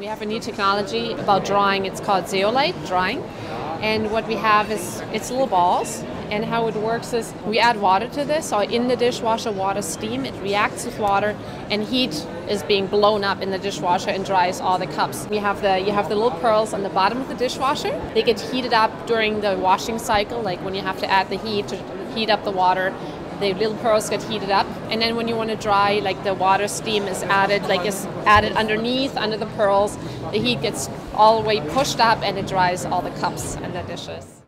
We have a new technology about drying. It's called zeolite drying. And what we have is it's little balls. And how it works is we add water to this. So in the dishwasher, water steam, it reacts with water, and heat is being blown up in the dishwasher and dries all the cups. We have the you have the little pearls on the bottom of the dishwasher. They get heated up during the washing cycle, like when you have to add the heat to heat up the water the little pearls get heated up and then when you want to dry like the water steam is added like is added underneath under the pearls the heat gets all the way pushed up and it dries all the cups and the dishes